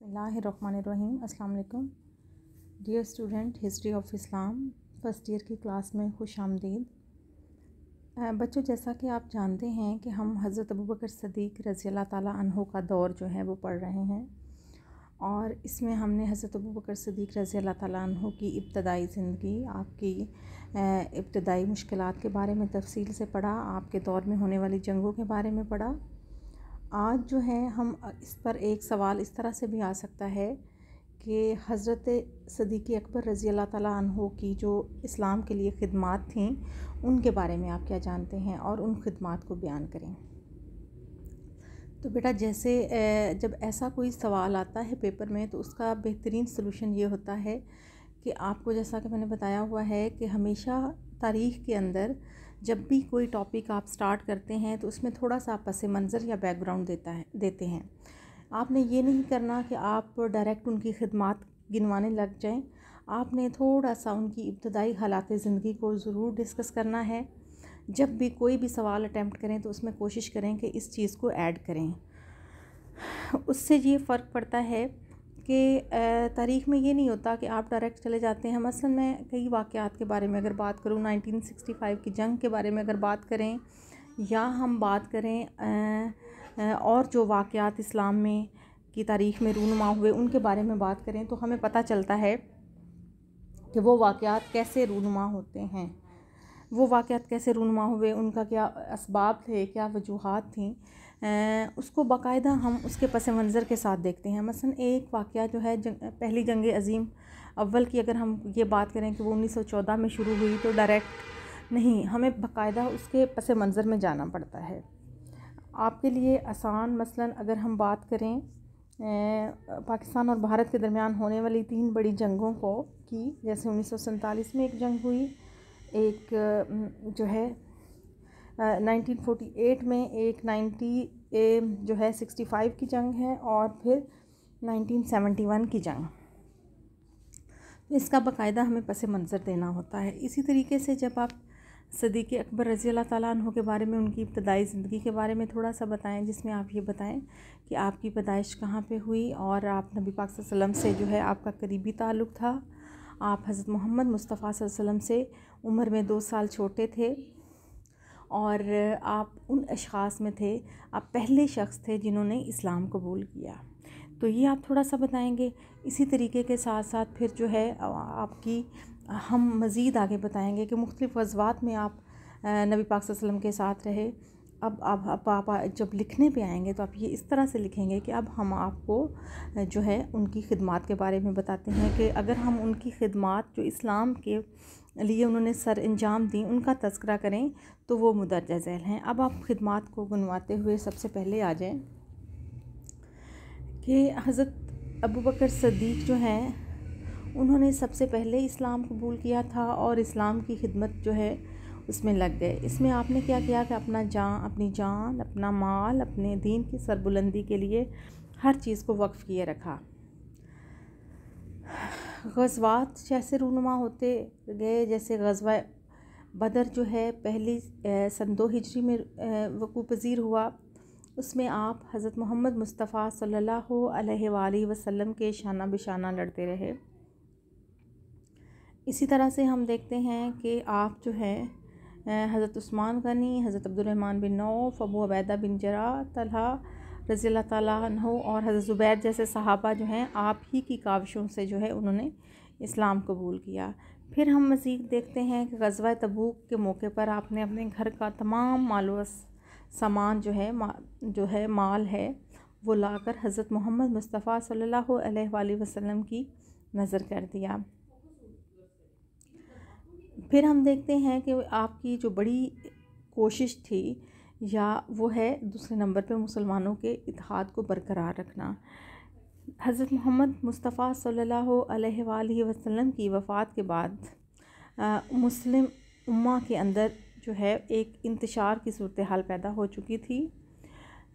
बसमीम अल्लाम dear student history of Islam first year की class में खुश आमदीद। बच्चों, जैसा कि आप जानते हैं कि हम हज़रत अबू बकर सदीक रज़ी अल्लाह का दौर जो है वो पढ़ रहे हैं। और इसमें हमने हज़रत अबू बकर सदीक रज़ी अल्लाह ताला की इब्तदाई ज़िंदगी, आपकी इब्तदाई मुश्किल के बारे में तफसील से पढ़ा, आपके दौर में होने वाली जंगों के बारे में पढ़ा। आज जो है हम इस पर एक सवाल इस तरह से भी आ सकता है कि हज़रत सदीक़ अकबर रज़ी अल्लाह ताला अन्हो की जो इस्लाम के लिए ख़िदमत थी, उनके बारे में आप क्या जानते हैं और उन ख़िदमत को बयान करें? तो बेटा जैसे जब ऐसा कोई सवाल आता है पेपर में तो उसका बेहतरीन सलूशन ये होता है कि आपको जैसा कि मैंने बताया हुआ है कि हमेशा तारीख़ के अंदर जब भी कोई टॉपिक आप स्टार्ट करते हैं तो उसमें थोड़ा सा आप पस मंज़र या बैकग्राउंड देता है, देते हैं। आपने ये नहीं करना कि आप डायरेक्ट उनकी खदमात गिनवाने लग जाएँ। आपने थोड़ा सा उनकी इब्तदाई हालात ज़िंदगी को ज़रूर डिस्कस करना है। जब भी कोई भी सवाल अटैम्प्ट करें तो उसमें कोशिश करें कि इस चीज़ को ऐड करें। उससे ये फ़र्क पड़ता है कि तारीख़ में ये नहीं होता कि आप डायरेक्ट चले जाते हैं। मसलन मैं कई वाक़ात के बारे में अगर बात करूँ 1965 की जंग के बारे में अगर बात करें, या हम बात करें और जो वाक़ात इस्लाम में की तारीख़ में रूनुमा हुए उनके बारे में बात करें तो हमें पता चलता है कि वो वाक़ात कैसे रूनुमा होते हैं। वो वाक़ात कैसे रूनुमा हुए, उनका क्या इसबाब थे, क्या वजूहत थी उसको बाकायदा हम उसके पस मंज़र के साथ देखते हैं। मसलन एक वाक़ जो है जंग, पहली जंग अज़ीम अव्वल की अगर हम ये बात करें कि वो 1914 में शुरू हुई तो डायरेक्ट नहीं हमें बाकायदा उसके पस मंज़र में जाना पड़ता है। आपके लिए आसान मसलन अगर हम बात करें पाकिस्तान और भारत के दरमियान होने वाली तीन बड़ी जंगों को की जैसे उन्नीस सौ सैंतालीस में एक जंग हुई एक जो है नाइनटीन फोर्टी एट में एक नाइन्टी जो है सिक्सटी फाइव की जंग है और फिर नाइनटीन सेवेंटी वन की जंग। इसका बाकायदा हमें पस मंज़र देना होता है। इसी तरीके से जब आप सदीक़ अकबर रज़ी अल्लाह ताला के बारे में, उनकी इब्तदाई ज़िंदगी के बारे में थोड़ा सा बताएँ, जिसमें आप ये बताएँ कि आपकी पैदाइश कहाँ पे हुई और आप नबी पाक वसल्लम से जो है आपका करीबी ताल्लुक़ था। आप हज़रत मोहम्मद मुस्तफ़ा वसल्लम से उम्र में दो साल छोटे थे। और आप उन अशास में थे, आप पहले शख्स थे जिन्होंने इस्लाम कबूल किया। तो ये आप थोड़ा सा बताएँगे, इसी तरीके के साथ साथ फिर जो है आपकी, हम मज़ीद आगे बताएँगे कि मुख्तलिफ़ वजवात में आप नबी पाक वसल्लम के साथ रहे। अब अब अब आप जब लिखने पे आएँगे तो आप ये इस तरह से लिखेंगे कि अब हम आपको जो है, उनकी खिदमत के बारे में बताते हैं कि अगर हम उनकी खिदमत, जो इस्लाम के लिए उन्होंने सर अंजाम दी, उनका तस्करा करें तो वो मुदरजा झैल हैं। अब आप खिदमत को गुनवाते हुए सबसे पहले आ जाएँ कि हज़रत अबू बकर सदीक जो हैं, उन्होंने सबसे पहले इस्लाम कबूल किया था और इस्लाम की खिदमत जो है उसमें लग गए। इसमें आपने क्या किया कि अपना जान, अपनी जान, अपना माल, अपने दीन की सरबुलंदी के लिए हर चीज़ को वक्फ़ किए रखा। गज़वात जैसे रूनुमा होते गए, जैसे गज़वा बदर जो है, पहली सन दो हिजरी में वकू पज़ीर हुआ। उसमें आप हज़रत मोहम्मद मुस्तफ़ा सल्लल्लाहु अलैहि वसल्लम के शाना बिशाना लड़ते रहे। इसी तरह से हम देखते हैं कि आप जो है हज़रत उस्मान गनी, हज़रत अब्दुलरहमान बिन नौफ़, अबू अबैदा बिन जरा, तलहा रज़ी अल्लाह और हज़रत ज़ुबैर जैसे सहाबा जो हैं, आप ही की काविशों से जो है उन्होंने इस्लाम कबूल किया। फिर हम मज़ीद देखते हैं कि गज़वा तबूक के मौके पर आपने अपने घर का तमाम मालो सामान जो है जो है माल है, वो लाकर हज़रत मोहम्मद मुस्तफ़ा सल्लल्लाहु अलैहि वसल्लम की नज़र कर दिया। फिर हम देखते हैं कि आपकी जो बड़ी कोशिश थी या वो है दूसरे नंबर पे मुसलमानों के इतिहाद को बरकरार रखना। हज़रत मोहम्मद मुस्तफ़ा सल्लल्लाहु अलैहि वसल्लम की वफ़ात के बाद मुस्लिम उम्मा के अंदर जो है एक इंतशार की सूरत हाल पैदा हो चुकी थी।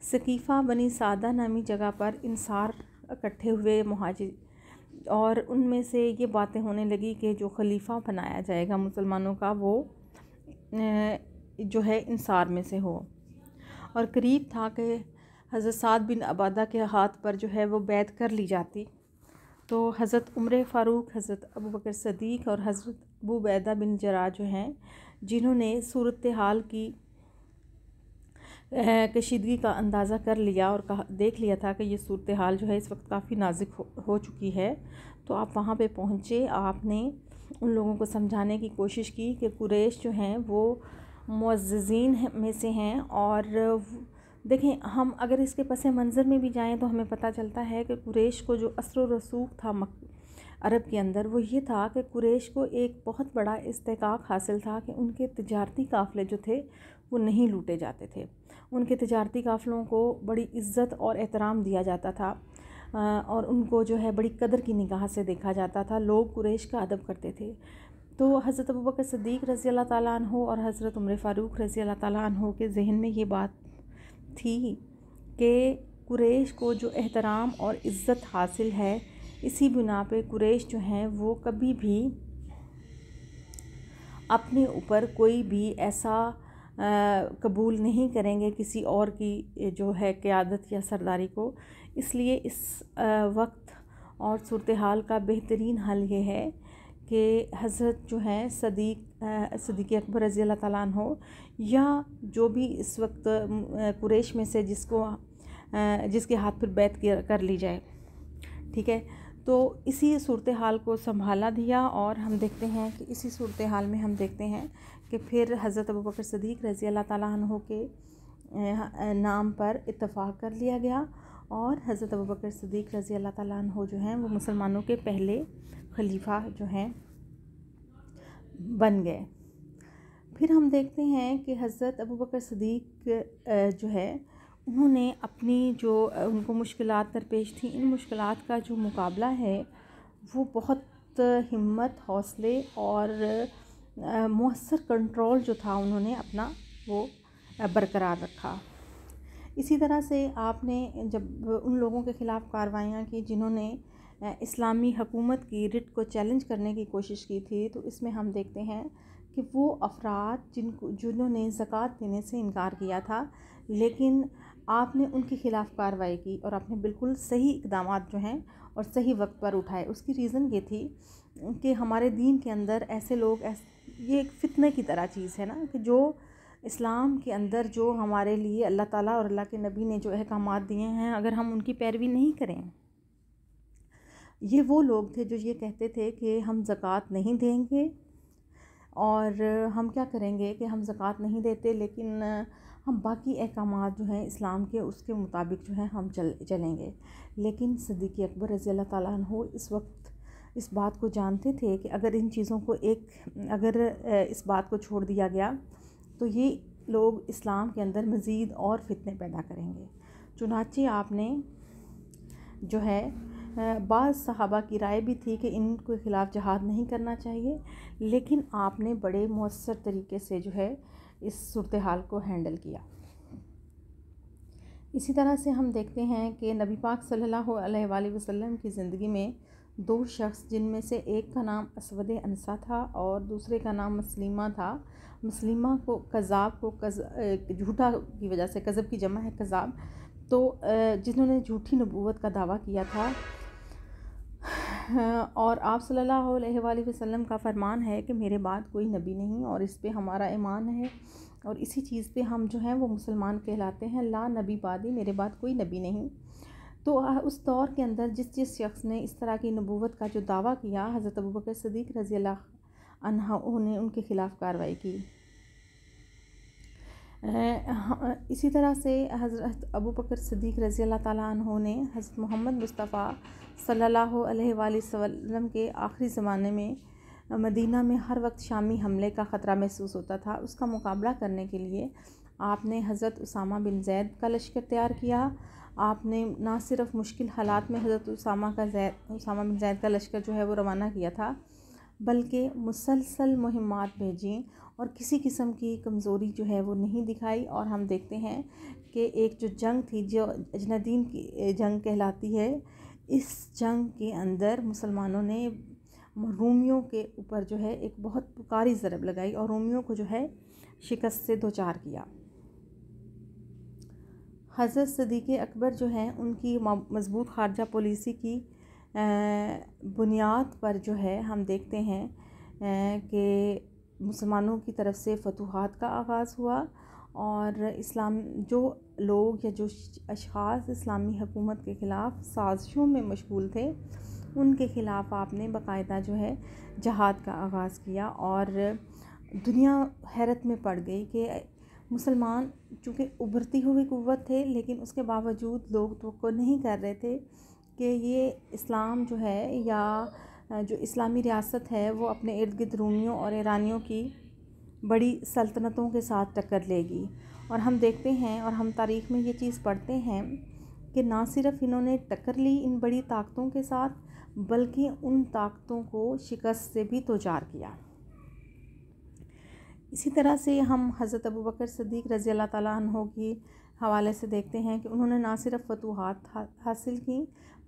सकीफ़ा बनी सादा नामी जगह पर इंसार इकट्ठे हुए महाजिर और उनमें से ये बातें होने लगी कि जो खलीफ़ा बनाया जाएगा मुसलमानों का वो जो है इंसार में से हो। और करीब था कि हज़रत साद बिन अबादा के हाथ पर जो है वो बैत कर ली जाती। तो हज़रत उम्र फ़ारूक हज़रत अबू बकर सदीक़ और हज़रत अबू बैदा बिन जरा जो हैं जिन्होंने सूरत हाल की कशीदगी का अंदाज़ा कर लिया और कहा देख लिया था कि ये सूरत हाल जो है इस वक्त काफ़ी नाजुक हो, हो चुकी है। तो आप वहाँ पे पहुँचे आपने उन लोगों को समझाने की कोशिश की कि कुरेश जो हैं वो मुज्जिन में से हैं और देखें, हम अगर इसके पस मंज़र में भी जाएँ तो हमें पता चलता है कि कुरेश को जो असर रसूख था मक, अरब के अंदर, वो ये था कि कुरेश को एक बहुत बड़ा इस्तेकाक हासिल था कि उनके तजारती काफ़िले जो थे, वो नहीं लूटे जाते थे। उनके तजारती काफ़िलों को बड़ी इज़्ज़त और एहतराम दिया जाता था और उनको जो है बड़ी कदर की निगाह से देखा जाता था। लोग कुरेश का अदब करते थे। तो हज़रत अबू बकर सदीक़ रज़ी अल्लाह ताला और हज़रत उम्र फ़ारूक रज़ी अल्लाह ताला के जहन में ये बात थी कि कुरैश को जो एहतराम और इज़्ज़त हासिल है इसी बिना पे कुरैश जो हैं वो कभी भी अपने ऊपर कोई भी ऐसा आ, कबूल नहीं करेंगे किसी और की जो है क़्यादत या सरदारी को। इसलिए इस आ, वक्त और सूरत हाल का बेहतरीन हल ये है कि हज़रत जो हैं सदीक सदीक अकबर रज़ी अल्लाह हो या जो भी इस वक्त कुरेश में से जिसको जिसके हाथ पर बैत कर ली जाए। ठीक है? तो इसी सूरत हाल को संभाला दिया और हम देखते हैं कि इसी सूरत हाल में हम देखते हैं कि फिर हज़रत अबू बकर सदीक़ रज़ी अल्लाह ताला के नाम पर इत्तफ़ाक़ कर लिया गया और हज़रत अबू बकर सदीक़ रज़ी अल्लाह ताला जो हैं, वो मुसलमानों के पहले खलीफा जो हैं, बन गए। फिर हम देखते हैं कि हज़रत अबू बकर सदीक़ जो है, उन्होंने अपनी जो उनको मुश्किल दरपेश थी। इन मुश्किल का जो मुकाबला है, वो बहुत हिम्मत, हौसले और मौसर कंट्रोल जो था, उन्होंने अपना वो बरकरार रखा। इसी तरह से आपने जब उन लोगों के ख़िलाफ़ कार्रवाइयाँ की जिन्होंने इस्लामी हकूमत की रिट को चैलेंज करने की कोशिश की थी तो इसमें हम देखते हैं कि वो अफराद जिनको, जिन्होंने ज़क़़त देने से इनकार किया था, लेकिन आपने उनके ख़िलाफ़ कार्रवाई की और आपने बिल्कुल सही इकदाम जो हैं और सही वक्त पर उठाए। उसकी रीज़न ये थी कि हमारे दीन के अंदर ऐसे लोग, ऐसे, ये एक फितने की तरह चीज़ है ना कि जो इस्लाम के अंदर जो हमारे लिए अल्लाह ताला और अल्लाह के नबी ने जो अहकाम दिए हैं, अगर हम उनकी पैरवी नहीं करें। ये वो लोग थे जो ये कहते थे कि हम ज़क़़त नहीं देंगे और हम क्या करेंगे कि हम ज़क़़त नहीं देते, लेकिन हम बाकी अहकाम जो हैं इस्लाम के, उसके मुताबिक जो है हम चल, चलेंगे। लेकिन सदीक़ अकबर रज़ी अल्लाह ताला इस वक्त इस बात को जानते थे कि अगर इन चीज़ों को एक, अगर इस बात को छोड़ दिया गया तो ये लोग इस्लाम के अंदर मज़ीद और फितने पैदा करेंगे। चुनाचे आपने जो है बाज़ सहाबा की राय भी थी कि इनके ख़िलाफ़ जहाद नहीं करना चाहिए, लेकिन आपने बड़े मौसर तरीके से जो है, इस सूरत हाल को हैंडल किया। इसी तरह से हम देखते हैं कि नबी पाक सल्लल्लाहु अलैहि वसल्लम की ज़िंदगी में दो शख्स जिनमें से एक का नाम असवद अनसा था और दूसरे का नाम मसलिमा था। मसलिमा को कज़ाब को कज़ झूठा की वजह से, कज़ब की जमा है कज़ाब। तो जिन्होंने झूठी नबूवत का दावा किया था। और आप सल्लल्लाहु अलैहि वसल्लम का फरमान है कि मेरे बाद कोई नबी नहीं और इस पे हमारा ईमान है और इसी चीज़ पे हम जो हैं वो मुसलमान कहलाते हैं। ला नबी बादी मेरे बाद कोई नबी नहीं। तो उस दौर के अंदर जिस जिस शख्स ने इस तरह की नबूवत का जो दावा किया, हज़रत अबू बकर सदीक़ रज़ी अल्लाह ने उनके ख़िलाफ़ कार्रवाई की। इसी तरह से हज़रत अबू बकर सदीक़ रज़ी अल्लाह ताला ने हज़रत मोहम्मद मुस्तफ़ा सल्लल्लाहु अलैहि वसल्लम के आखिरी ज़माने में, मदीना में हर वक्त शामी हमले का ख़तरा महसूस होता था। उसका मुकाबला करने के लिए आपने हज़रत उसामा बिन जैद का लश्कर तैयार किया आपने ना सिर्फ़ मुश्किल हालात में हज़रत उसामा का जैद उसामा बिन जैद का लश्कर जो है वो रवाना किया था, बल्कि मुसलसल मुहिमात भेजी और किसी किस्म की कमज़ोरी जो है वो नहीं दिखाई। और हम देखते हैं कि एक जो जंग थी, जो अजनदीन की जंग कहलाती है, इस जंग के अंदर मुसलमानों ने रोमियों के ऊपर जो है एक बहुत पुकारी ज़रब लगाई और रोमियों को जो है शिकस्त से दो चार किया। हज़रत सदीक़ अकबर जो हैं, उनकी मज़बूत खारजा पॉलिसी की बुनियाद पर जो है, हम देखते हैं कि मुसलमानों की तरफ़ से फतूहत का आगाज़ हुआ और इस्लाम, जो लोग या जो अशास इस्लामी हुकूमत के ख़िलाफ़ साजिशों में मशगूल थे, उनके ख़िलाफ़ आपने बाकायदा जो है, जहाद का आगाज़ किया और दुनिया हैरत में पड़ गई कि मुसलमान चूँकि उभरती हुई क़ुव्वत थे, लेकिन उसके बावजूद लोग तो नहीं कर रहे थे कि ये इस्लाम जो है या जो इस्लामी रियासत है, वो अपने इर्द गिर्द रूमियों और ईरानियों की बड़ी सल्तनतों के साथ टक्कर लेगी। और हम देखते हैं और हम तारीख़ में ये चीज़ पढ़ते हैं कि ना सिर्फ़ इन्होंने टक्कर ली इन बड़ी ताकतों के साथ, बल्कि उन ताकतों को शिकस्त से भी तोजार किया। इसी तरह से हम हज़रत अबू बकर सदीक़ रज़ी अल्लाह ताला की हवाले से देखते हैं कि उन्होंने ना सिर्फ़ फतूहत हासिल की,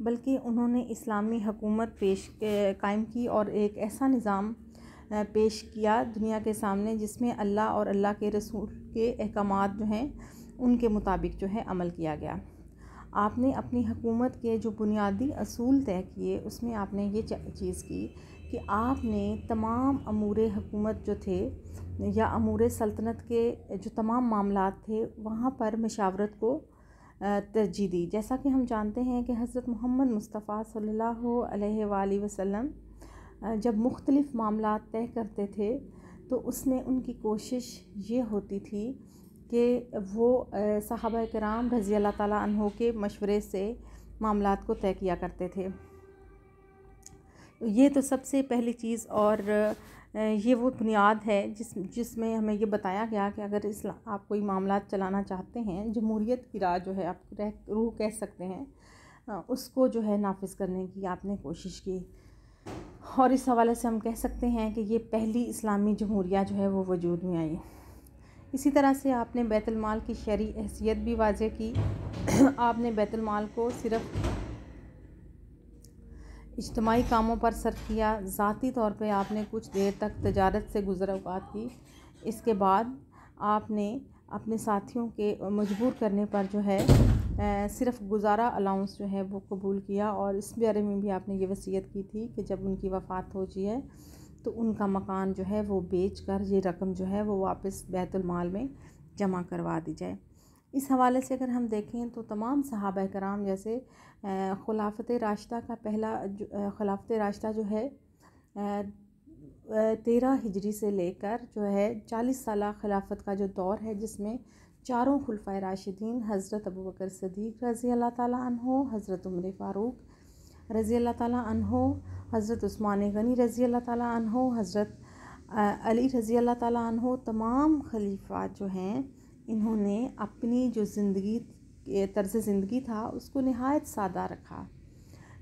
बल्कि उन्होंने इस्लामी हकूमत पेश कायम की और एक ऐसा निज़ाम पेश किया दुनिया के सामने जिसमें अल्लाह और अल्लाह के रसूल के अहकाम जो हैं, उनके मुताबिक जो है अमल किया गया। आपने अपनी हकूमत के जो बुनियादी असूल तय किए, उसमें आपने ये चीज़ की कि आपने तमाम अमूर हकूमत जो थे या अमूर सल्तनत के जो तमाम मामला थे, वहाँ पर मशावरत को तरजीह दी। जैसा कि हम जानते हैं कि हज़रत मोहम्मद मुस्तफ़ा सल्लल्लाहु अलैहि वसल्लम जब मुख्तलिफ़ मामला तय करते थे तो उसमें उनकी कोशिश ये होती थी कि वो सहाबा कराम रज़ी अल्लाह अन्हों के मशवरे से मामला को तय किया करते थे। ये तो सबसे पहली चीज़ और ये वो बुनियाद है जिस, जिसमें हमें ये बताया गया कि अगर इस आप कोई मामला चलाना चाहते हैं जमहूरीत की राह जो है, आप रह, रूह कह सकते हैं उसको जो है नाफिज करने की आपने कोशिश की। और इस हवाले से हम कह सकते हैं कि ये पहली इस्लामी जमहूरिया जो है वो वजूद में आई। इसी तरह से आपने बैतुलमाल की शहरी हैसियत भी वाजे की। आपने बैतुलमाल को सिर्फ़ इज्तमाही कामों पर सर्फ किया। ज़ाती तौर पे आपने कुछ देर तक तजारत से गुजर अवकात की। इसके बाद आपने अपने साथियों के मजबूर करने पर जो है सिर्फ़ गुजारा अलाउंस जो है वो कबूल किया और इस बारे में भी आपने ये वसीयत की थी कि जब उनकी वफ़ात हो जाए तो उनका मकान जो है वो बेच कर ये रकम जो है वो वापस बैतुलमाल में जमा करवा दी जाए। इस हवाले से अगर हम देखें तो तमाम सहाबा कराम जैसे खिलाफत राश्ता का पहला खिलाफत राश्ता जो है तेरह हिजरी से लेकर जो है चालीस साल खिलाफत का जो दौर है, जिसमें चारों खुलफ़ा राशिदीन, हज़रत अबू बकर सदीक़ रज़ी अल्लाह ताला अन्हो, हज़रत उमर फ़ारूक रज़ी अल्लाह ताला अन्हो, हज़रत उस्मान गनी रज़ी अल्लाह ताला अन्हो, हज़रत अली रज़ी अल्लाह ताला अन्हो, तमाम खलीफा जो हैं इन्होंने अपनी जो ज़िंदगी तर्ज़ ज़िंदगी था, उसको नहायत सादा रखा।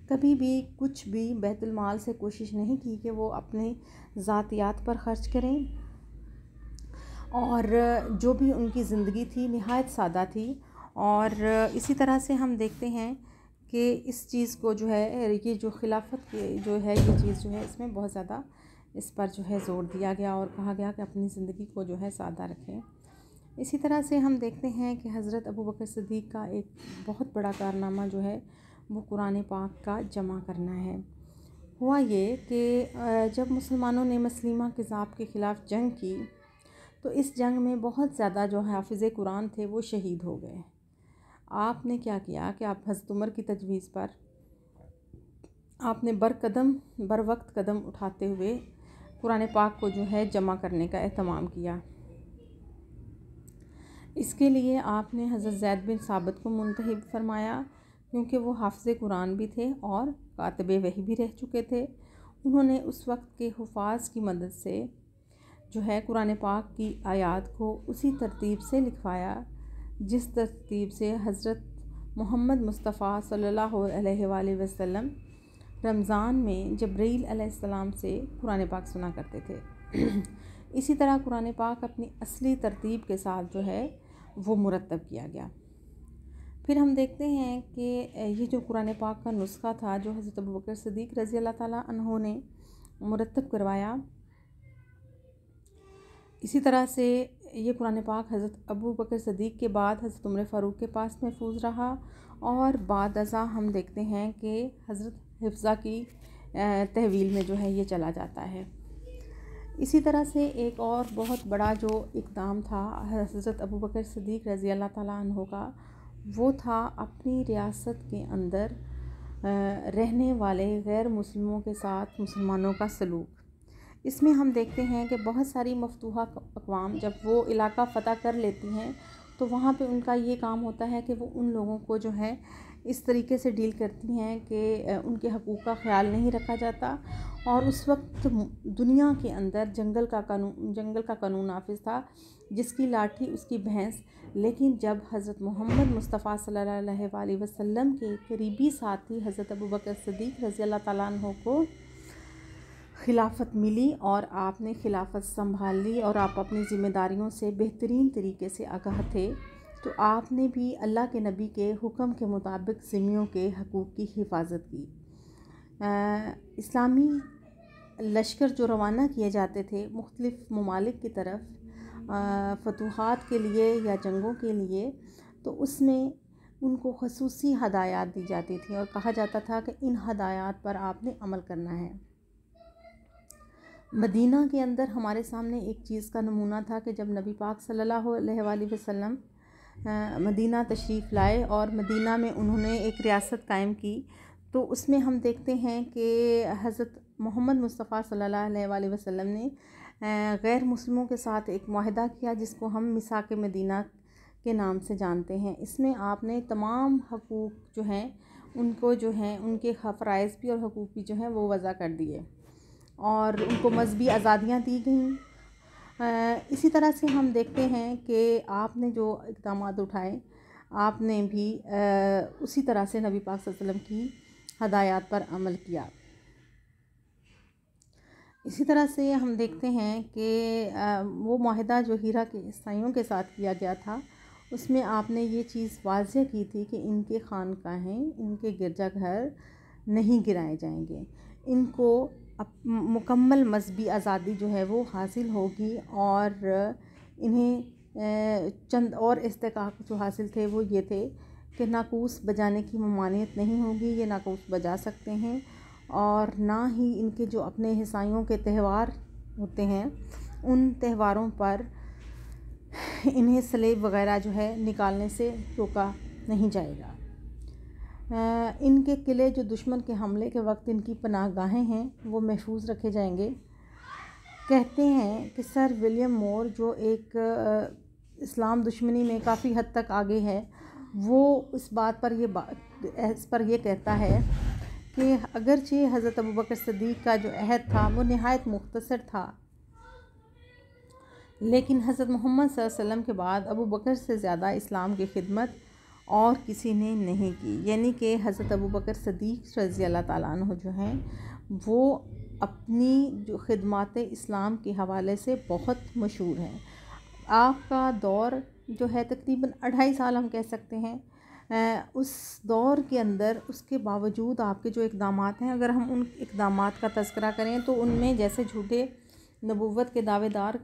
कभी भी कुछ भी बैतुलमाल से कोशिश नहीं की कि वो अपने ज़ातियात पर ख़र्च करें। और जो भी उनकी ज़िंदगी थी, नहायत सादा थी। और इसी तरह से हम देखते हैं कि इस चीज़ को जो है, ये जो खिलाफत की, जो है, ये चीज़ जो है, इसमें बहुत ज़्यादा इस पर जो है ज़ोर दिया गया और कहा गया कि अपनी ज़िंदगी को जो है सादा रखें। इसी तरह से हम देखते हैं कि हज़रत अबू बकर सदीक़ का एक बहुत बड़ा कारनामा जो है, वो कुरान पाक का जमा करना है। हुआ ये कि जब मुसलमानों ने मसलिमा ज़ाब के ख़िलाफ़ जंग की तो इस जंग में बहुत ज़्यादा जो हाफिज़ कुरान थे, वो शहीद हो गए। आपने क्या किया कि आप हज़रत उमर की तजवीज़ पर, आपने बर कदम, बर वक्त कदम उठाते हुए कुरान पाक को जो है जमा करने का अहतमाम किया। इसके लिए आपने हज़रत जैद बिन साबित को मुंतब फरमाया, क्योंकि वो हाफ़ कुरान भी थे और कातब वही भी रह चुके थे। उन्होंने उस वक्त के हफाज की मदद से जो है कुरान पाक की आयात को उसी तरतीब से लिखवाया, जिस तरतीब से हज़रत मोहम्मद मुस्तफ़ा सल्लल्लाहु अलैहि वसल्लम रमज़ान में जब्रील अलैहिस्सलाम से कुरान पाक सुना करते थे। इसी तरह कुरान पाक अपनी असली तरतीब के साथ जो है, वो मुरतब किया गया। फिर हम देखते हैं कि ये जो कुरान पाक का नुस्खा था, जो हज़रत बकर सदीक़ रज़ी अल्लाह ताला अन्हों ने मुरतब करवाया, इसी तरह से ये कुरान पाक हज़रत अबू बकर सदीक़ के बाद हज़रत उम्र फ़ारूक के पास महफूज रहा और बाद अज़ा हम देखते हैं कि हज़रत हिफ्ज़ा की तहवील में जो है ये चला जाता है। इसी तरह से एक और बहुत बड़ा जो इकदाम था, हज़रत अबू बकर सदीक़ रज़ी अल्लाह ताला का, वो था अपनी रियासत के अंदर रहने वाले गैर मुस्लिमों के साथ मुसलमानों का सलूक। इसमें हम देखते हैं कि बहुत सारी मफतूहा अकवाम जब वो इलाका फ़तह कर लेती हैं तो वहाँ पे उनका ये काम होता है कि वो उन लोगों को जो है इस तरीके से डील करती हैं कि उनके हकूक़ का ख्याल नहीं रखा जाता और उस वक्त दुनिया के अंदर जंगल का कानून जंगल का कानून नाफिज था, जिसकी लाठी, उसकी भैंस, लेकिन जब हज़रत मोहम्मद मुस्तफ़ा सल्लल्लाहु अलैहि वसल्लम के करीबी साथी हज़रत अबू बकर सदीक़ रज़ी अल्लाह ताला को खिलाफत मिली और आपने खिलाफत संभाल ली और आप अपनी ज़िम्मेदारियों से बेहतरीन तरीके से आगाह थे तो आपने भी अल्लाह के नबी के हुक्म के मुताबिक ज़िम्मियों के हकूक़ की हिफाजत की। इस्लामी लश्कर जो रवाना किए जाते थे, मुख्तलिफ़ ममालिक की तरफ़ फतूहत के लिए या जंगों के लिए तो उसमें उनको खसूस हदायत दी जाती थी और कहा जाता था कि इन हदायत पर आपने अमल करना है। मदीना के अंदर हमारे सामने एक चीज़ का नमूना था कि जब नबी पाक सल्लल्लाहु अलैहि वसल्लम मदीना तशरीफ़ लाए और मदीना में उन्होंने एक रियासत कायम की। तो उसमें हम देखते हैं कि हज़रत मोहम्मद मुस्तफ़ा सल्लल्लाहु अलैहि वसल्लम ने गैर मुस्लिमों के साथ एक माहिदा किया जिसको हम मिसाक मदीना के नाम से जानते हैं। इसमें आपने तमाम हकूक़ जो हैं, उनको जो हैं, उनके फ़राइज़ भी और हकूक़ भी जो हैं, वो वज़ा कर दिए। और उनको मजहबी आज़ादियाँ दी गई। इसी तरह से हम देखते हैं कि आपने जो इकदाम उठाए, आपने भी उसी तरह से नबी पाक वसल्लम की हदायत पर अमल किया। इसी तरह से हम देखते हैं कि वो माहिदा जो हीरा के, ईसाइयों के साथ किया गया था, उसमें आपने ये चीज़ वाज की थी कि इनके खानकाहें, इनके गिरजाघर नहीं गिराए जाएँगे। इनको मुकम्मल मजहबी आज़ादी जो है वो हासिल होगी और इन्हें चंद और इस्तेकाक जो हासिल थे वो ये थे कि नाकूस बजाने की ममानियत नहीं होगी, ये नाकूस बजा सकते हैं और ना ही इनके जो अपने ईसाइयों के त्यौहार होते हैं, उन त्यौहारों पर इन्हें स्लेब वगैरह जो है निकालने से रोका नहीं जाएगा। इनके किले जो दुश्मन के हमले के वक्त इनकी पनाह गाहें हैं, वो महफूज रखे जाएँगे। कहते हैं कि सर विलियम मोर, जो एक इस्लाम दुश्मनी में काफ़ी हद तक आगे है, वो इस बात पर ये बात इस पर ये कहता है कि अगरचे हज़रत अबू बकर सदीक़ का जो अहद था, वो नहायत मुख्तसर था। लेकिन हज़रत मोहम्मद वसल्लम के बाद अबू बकर से ज़्यादा इस्लाम की खिदमत और किसी ने नहीं की। यानी कि हज़रत अबू बकर सदीक़ रज़ी अल्लाह ताला जो हैं, वो अपनी जो खदमात इस्लाम के हवाले से बहुत मशहूर हैं। आपका दौर जो है तकरीबन अढ़ाई साल हम कह सकते हैं। उस दौर के अंदर उसके बावजूद आपके जो इकदाम हैं, अगर हम उन इकदाम का तस्करा करें तो उनमें जैसे झूठे नबूवत के दावेदार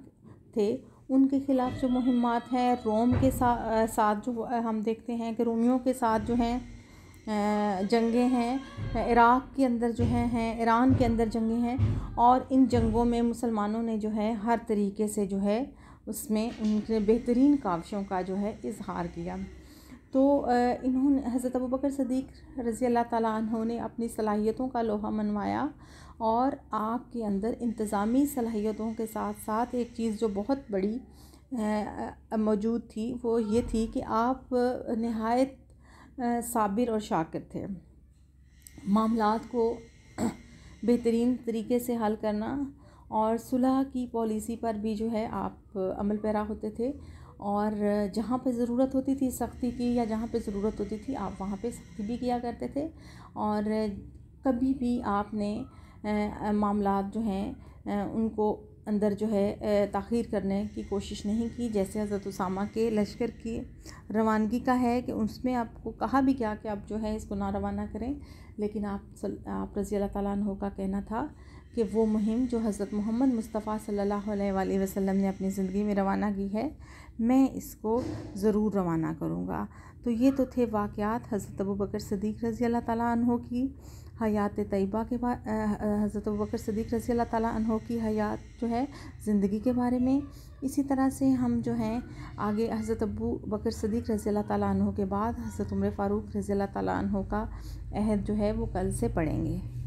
थे उनके ख़िलाफ़ जो मुहिमात हैं रोम के सा, साथ जो हम देखते हैं कि रोमियों के साथ जो हैं जंगें हैं इराक़ के अंदर जो हैं हैं ईरान के अंदर जंगें हैं और इन जंगों में मुसलमानों ने जो है हर तरीके से जो है उसमें उनके बेहतरीन काविशों का जो है इजहार किया। तो इन्होंने हज़रत अबू बकर सदीक़ रज़ी अल्लाह ताला ने अपनी सलाहियतों का लोहा मनवाया और आपके अंदर इंतज़ामी सलाहियतों के साथ साथ एक चीज़ जो बहुत बड़ी मौजूद थी, वो ये थी कि आप नहायत साबिर और शाकिर थे। मामलात को बेहतरीन तरीके से हल करना और सुलह की पॉलिसी पर भी जो है आप अमल पैरा होते थे और जहाँ पे ज़रूरत होती थी सख्ती की या जहाँ पे ज़रूरत होती थी, आप वहाँ पे सख्ती भी किया करते थे और कभी भी आपने मामला जो हैं उनको अंदर जो है तखीर करने की कोशिश नहीं की, जैसे हज़रत उसामा के लश्कर की रवानगी का है कि उसमें आपको कहा भी क्या कि आप जो है इसको ना रवाना करें। लेकिन आप आप रज़ी अल्लाह तआला का कहना था कि वो मुहिम जो हज़रत मोहम्मद मुस्तफ़ा सल्लल्लाहु अलैहि वसल्लम ने अपनी ज़िंदगी में रवाना की है, मैं इसको ज़रूर रवाना करूँगा। तो ये तो थे वाक़ात हज़रत अबू बकर सदीक़ रज़ी अल्लाह तआला की। हयात तयबा के बाद हज़रत बकर सदीक़ रज़ी अल्लाह ताला की हयात जो है ज़िंदगी के बारे में। इसी तरह से हम जो हैं आगे हज़रत अबू बकर सदीक़ रज़ी अल्लाह ताला के बाद हज़रत उम्र फ़ारूक रज़ी अल्लाह ताला का अहद जो है वो कल से पढ़ेंगे।